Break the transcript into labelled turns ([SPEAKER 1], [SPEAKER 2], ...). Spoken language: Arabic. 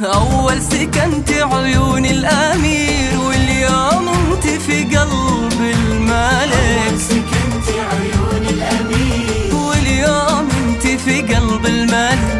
[SPEAKER 1] أول سكنت عيون الأمير واليوم انت في قلب الملك.
[SPEAKER 2] أول سكنت عيون الأمير.
[SPEAKER 1] واليوم انت في قلب الملك.